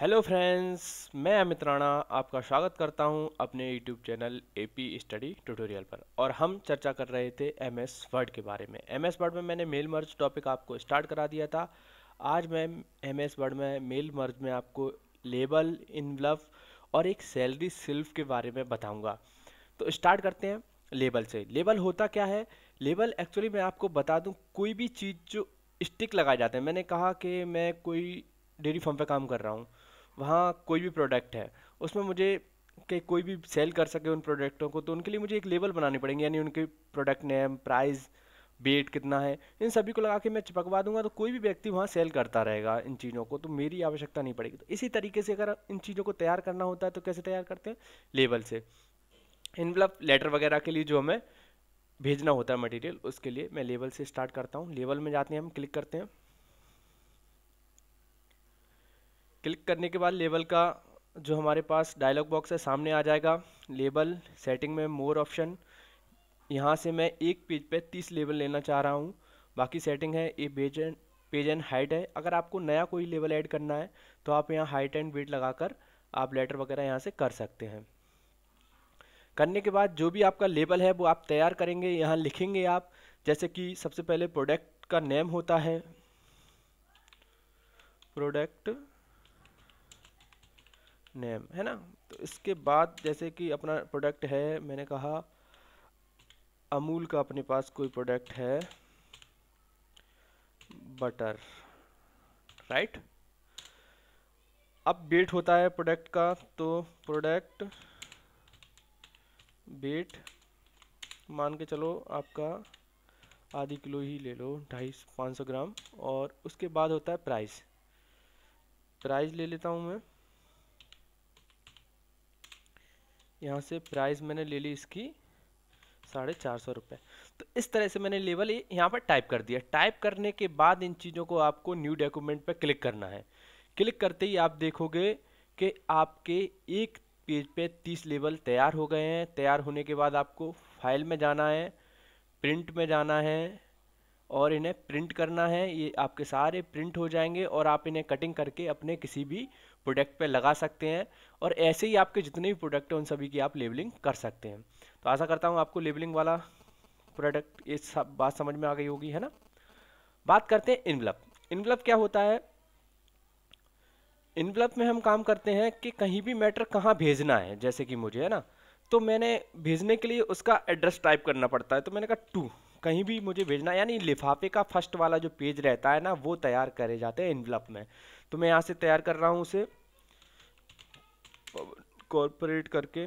Hello friends, मैं अमित राणा आपका स्वागत करता हूँ अपने YouTube channel AP study tutorial पर। और हम चर्चा कर रहे थे एमएस वर्ड के बारे में। एमएस वर्ड में मैंने मेल मर्ज टॉपिक आपको स्टार्ट करा दिया था। आज मैं एमएस वर्ड में, मेल मर्ज में आपको लेबल इनवलफ और एक सैलरी सिल्फ के बारे में बताऊँगा। तो स्टार्ट करते हैं लेबल से। लेबल होता क्या है? लेबल एक्चुअली मैं आपको बता दूँ, कोई भी चीज़ जो स्टिक लगाए जाते हैं। मैंने कहा कि मैं कोई डेयरी फार्म पे काम कर रहा हूँ। वहाँ कोई भी प्रोडक्ट है, उसमें मुझे कि कोई भी सेल कर सके उन प्रोडक्टों को तो उनके लिए मुझे एक लेबल बनानी पड़ेंगे, यानी उनके प्रोडक्ट नेम प्राइस वेट कितना है, इन सभी को लगा के मैं चिपकवा दूँगा तो कोई भी व्यक्ति वहाँ सेल करता रहेगा इन चीज़ों को तो मेरी आवश्यकता नहीं पड़ेगी। तो इसी तरीके से अगर इन चीज़ों को तैयार करना होता है तो कैसे तैयार करते हैं? लेबल से। इन इनवलप लेटर वगैरह के लिए जो हमें भेजना होता है मटेरियल उसके लिए मैं लेवल से स्टार्ट करता हूँ। लेवल में जाते हैं, हम क्लिक करते हैं। क्लिक करने के बाद लेबल का जो हमारे पास डायलॉग बॉक्स है, सामने आ जाएगा। लेबल सेटिंग में मोर ऑप्शन यहाँ से मैं एक पेज पे तीस लेबल लेना चाह रहा हूँ। बाकी सेटिंग है, ये page and page and height है। अगर आपको नया कोई लेबल ऐड करना है तो आप यहाँ हाइट एंड वेट लगाकर आप लेटर वगैरह यहाँ से कर सकते हैं। करने के बाद जो भी आपका लेबल है, वो आप तैयार करेंगे, यहाँ लिखेंगे आप। जैसे कि सबसे पहले प्रोडक्ट का नेम होता है। प्रोडक्ट नेम है ना? तो इसके बाद जैसे कि अपना प्रोडक्ट है, मैंने कहा, अमूल का अपने पास कोई प्रोडक्ट है बटर राइट अब वेट होता है प्रोडक्ट का तो प्रोडक्ट वेट मान के चलो आपका आधी किलो ही ले लो, ढाई पाँच सौ ग्राम, और उसके बाद होता है प्राइस प्राइस ले लेता हूँ मैं। यहाँ से प्राइस मैंने ले ली इसकी साढ़े चार सौ रुपये तो इस तरह से मैंने लेवल यहाँ पर टाइप कर दिया। टाइप करने के बाद इन चीज़ों को आपको न्यू डॉक्यूमेंट पर क्लिक करना है। क्लिक करते ही आप देखोगे कि आपके एक पेज पे तीस लेवल तैयार हो गए हैं। तैयार होने के बाद आपको फ़ाइल में जाना है प्रिंट में जाना है और इन्हें प्रिंट करना है, ये आपके सारे प्रिंट हो जाएँगे और आप इन्हें कटिंग करके अपने किसी भी प्रोडक्ट पे लगा सकते हैं और ऐसे ही आपके जितने भी प्रोडक्ट हैं, उन सभी की आप लेबलिंग कर सकते हैं। तो आशा करता हूँ आपको लेबलिंग वाला प्रोडक्ट ये सब बात समझ में आ गई होगी, है ना? बात करते हैं इनवलप इनवलप क्या होता है? इनवलप में हम काम करते हैं कि कहीं भी मैटर कहाँ भेजना है, जैसे कि मुझे, है ना? तो मैंने भेजने के लिए उसका एड्रेस टाइप करना पड़ता है तो मैंने कहा टू कहीं भी मुझे भेजना, यानी लिफाफे का फ़र्स्ट वाला जो पेज रहता है ना, वो तैयार करे जाते हैं इनवलप में। तो मैं यहाँ से तैयार कर रहा हूँ उसे। कॉरपोरेट करके।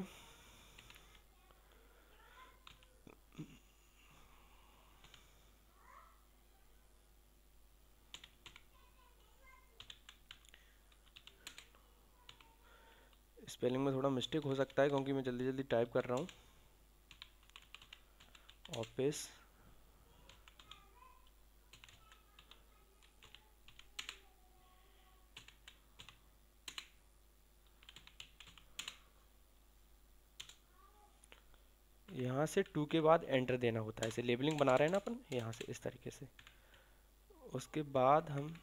स्पेलिंग में थोड़ा मिस्टेक हो सकता है, क्योंकि मैं जल्दी जल्दी टाइप कर रहा हूँ। ऑफ़िस यहाँ से टू के बाद एंटर देना होता है। ऐसे लेबलिंग बना रहे हैं ना अपन? यहाँ से, इस तरीके से। उसके बाद हम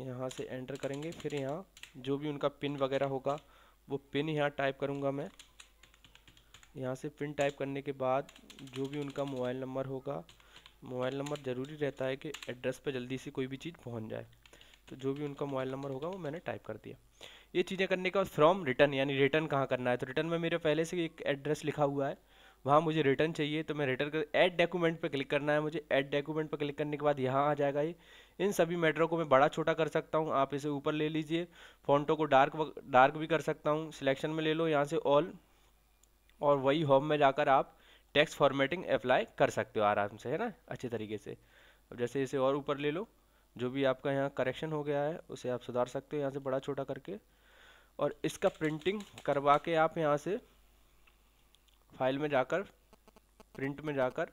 यहाँ से एंटर करेंगे। फिर यहाँ जो भी उनका पिन वगैरह होगा, वो पिन यहाँ टाइप करूँगा मैं। यहाँ से पिन टाइप करने के बाद जो भी उनका मोबाइल नंबर होगा मोबाइल नंबर ज़रूरी रहता है कि एड्रेस पर जल्दी से कोई भी चीज़ पहुँच जाए। तो जो भी उनका मोबाइल नंबर होगा, वो मैंने टाइप कर दिया। ये चीज़ें करने के बाद फ्रॉम रिटर्न यानी रिटर्न कहाँ करना है? तो रिटर्न में मेरे पहले से एक एड्रेस लिखा हुआ है। वहाँ मुझे रिटर्न चाहिए तो मैं रिटर्न कर ऐड डॉक्यूमेंट पर क्लिक करना है मुझे। ऐड डॉक्यूमेंट पर क्लिक करने के बाद यहाँ आ जाएगा ये। इन सभी मैटरों को मैं बड़ा छोटा कर सकता हूँ। आप इसे ऊपर ले लीजिए। फॉन्टो को डार्क डार्क भी कर सकता हूँ। सिलेक्शन में ले लो यहाँ से ऑल और वही होम में जाकर आप टेक्स फॉर्मेटिंग अप्लाई कर सकते हो आराम से, है ना? अच्छे तरीके से। अब जैसे इसे और ऊपर ले लो। जो भी आपका यहाँ करेक्शन हो गया है, उसे आप सुधार सकते हो यहाँ से बड़ा छोटा करके। और इसका प्रिंटिंग करवा के आप यहाँ से फ़ाइल में जाकर प्रिंट में जाकर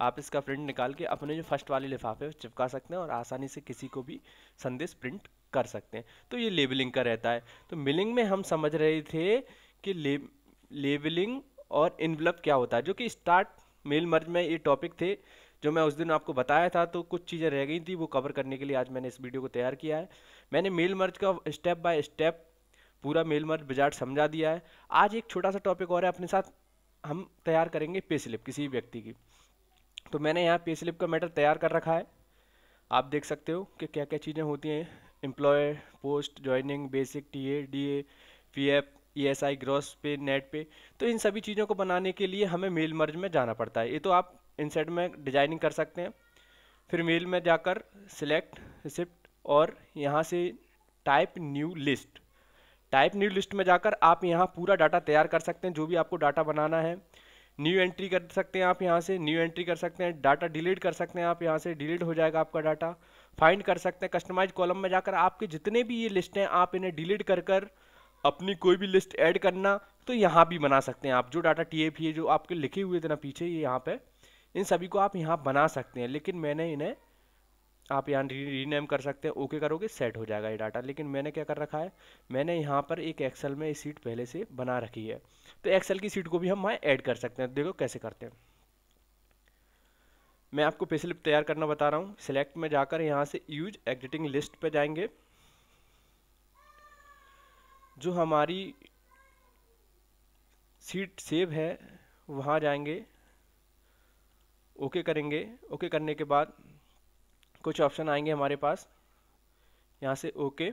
आप इसका प्रिंट निकाल के अपने जो फ़र्स्ट वाले लिफाफे चिपका सकते हैं और आसानी से किसी को भी संदेश प्रिंट कर सकते हैं। तो ये लेबलिंग का रहता है। तो मिलिंग में हम समझ रहे थे कि ले, लेबलिंग और इन्वलप क्या होता है जो कि स्टार्ट मेल मर्ज में ये टॉपिक थे जो मैं उस दिन आपको बताया था तो कुछ चीज़ें रह गई थी वो कवर करने के लिए आज मैंने इस वीडियो को तैयार किया है। मैंने मेल मर्ज का स्टेप बाय स्टेप पूरा मेल मर्ज बिजाट समझा दिया है। आज एक छोटा सा टॉपिक और है अपने साथ। हम तैयार करेंगे पे स्लिप किसी भी व्यक्ति की। तो मैंने यहाँ पे स्लिप का मैटर तैयार कर रखा है। आप देख सकते हो कि क्या क्या चीज़ें होती हैं। Employee post joining basic T A D A P F E S I gross pay net pay तो इन सभी चीज़ों को बनाने के लिए हमें मेल मर्ज में जाना पड़ता है। ये तो आप इनसेट में डिज़ाइनिंग कर सकते हैं। फिर मेल में जाकर सिलेक्ट रिसिप्ट और यहाँ से type new list type new list में जाकर आप यहाँ पूरा डाटा तैयार कर सकते हैं, जो भी आपको डाटा बनाना है। न्यू एंट्री कर सकते हैं आप यहाँ से, न्यू एंट्री कर सकते हैं, डाटा डिलीट कर सकते हैं आप यहाँ से, डिलीट हो जाएगा आपका डाटा। फाइंड कर सकते हैं कस्टमाइज कॉलम में जाकर आपके जितने भी ये लिस्ट हैं, आप इन्हें डिलीट कर कर अपनी कोई भी लिस्ट ऐड करना तो यहाँ भी बना सकते हैं आप। जो डाटा टी एफ़ जो आपके लिखे हुए थे ना पीछे, ये यहाँ पर इन सभी को आप यहाँ बना सकते हैं, लेकिन मैंने इन्हें आप यहाँ रीनेम कर सकते हैं ओके करोगे सेट हो जाएगा ये डाटा लेकिन मैंने क्या कर रखा है, मैंने यहाँ पर एक एक्सेल में सीट पहले से बना रखी है। तो एक्सेल की सीट को भी हम वहाँ ऐड कर सकते हैं। देखो कैसे करते हैं। मैं आपको पे स्लिप तैयार करना बता रहा हूँ। सिलेक्ट में जाकर यहाँ से यूज़ एग्जिटिंग लिस्ट पे जाएँगे। जो हमारी सीट सेव है, वहाँ जाएँगे। ओके करेंगे। ओके करने के बाद कुछ ऑप्शन आएँगे हमारे पास। यहाँ से ओके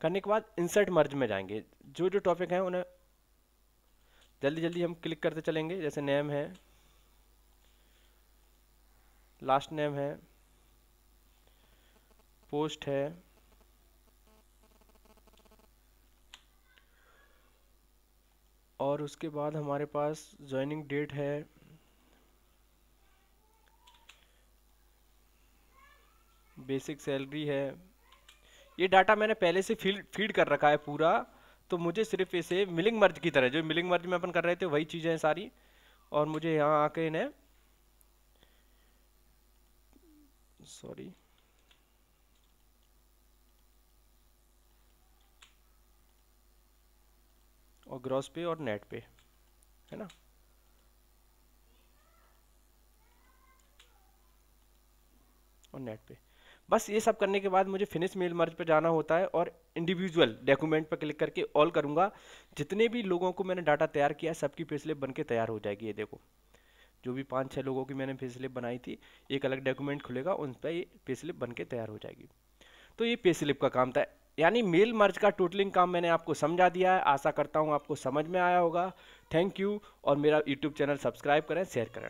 करने के बाद इंसर्ट मर्ज में जाएँगे। जो जो टॉपिक हैं उन्हें जल्दी जल्दी हम क्लिक करते चलेंगे। जैसे नेम है लास्ट नेम है पोस्ट है, और उसके बाद हमारे पास ज्वाइनिंग डेट है। बेसिक सैलरी है। ये डाटा मैंने पहले से फ़ीड फ़ीड कर रखा है पूरा। तो मुझे सिर्फ़ इसे मिलिंग मर्ज की तरह, जो मिलिंग मर्ज में अपन कर रहे थे, वही चीज़ें हैं सारी। और मुझे यहाँ आके इन्हें सॉरी और ग्रॉस पे और नेट पे, है ना? और नेट पे। बस ये सब करने के बाद मुझे फिनिश मेल मर्ज पर जाना होता है और इंडिविजुअल डॉक्यूमेंट पर क्लिक करके ऑल करूँगा। जितने भी लोगों को मैंने डाटा तैयार किया सबकी पेस्लिप बन के तैयार हो जाएगी, ये देखो। जो भी पाँच छः लोगों की मैंने पेस्लिप बनाई थी, एक अलग डॉक्यूमेंट खुलेगा, उन पर ये पेस्लिप बन के तैयार हो जाएगी। तो ये पेस्लिप का काम था। यानी मेल मर्ज का टोटलिंग काम मैंने आपको समझा दिया है। आशा करता हूँ आपको समझ में आया होगा। थैंक यू और मेरा यूट्यूब चैनल सब्सक्राइब करें शेयर करें।